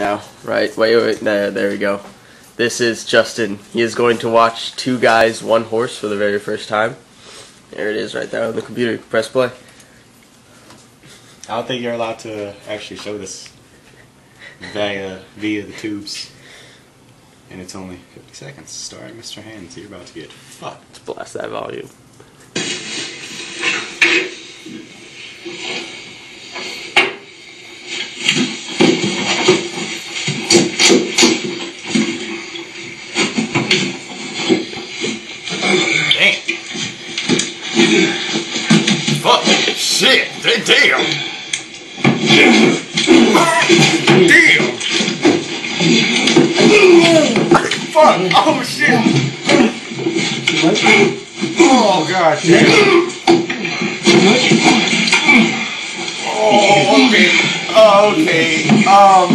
Now, right? Wait, wait, there, there we go. This is Justin. He is going to watch Two Guys, One Horse for the very first time. There it is right there on the computer. Press play. I don't think you're allowed to actually show this via via the tubes. And it's only 50 seconds. Starring Mr. Hands, you're about to get fucked. Let's blast that volume. Shit. Damn. Damn. Fuck. Oh shit. Oh god. Oh okay. Oh, okay. Um.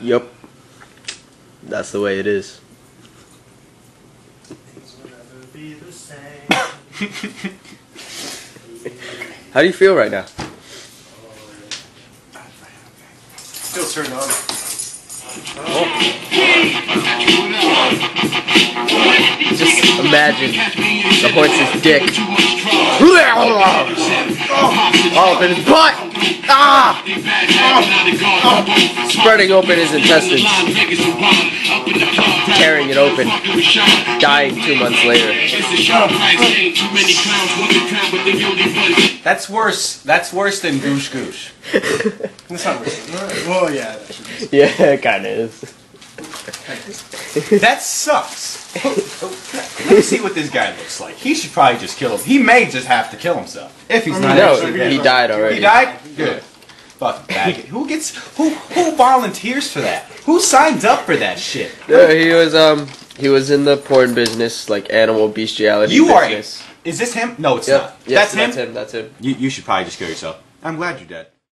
Yup. That's the way it is. How do you feel right now? Still turned on. Just imagine the horse's dick. All up in his butt! Ah! Spreading open his intestines, tearing it open, dying two months later. That's worse. That's worse than goosh goosh. That's not Well, yeah. that should be- Yeah, it kinda is. That sucks. Let me see what this guy looks like. He should probably just kill him. He may just have to kill himself if he's not No, actually dead. he died already. He died. Good. Fucking faggot. Who gets? Who who volunteers for that? Who signs up for that shit? Yeah, he was um he was in the porn business, like animal bestiality You are. business. Is this him? No, it's Yep. not. Yes, that's him. That's him. That's him. You you should probably just kill yourself. I'm glad you're dead.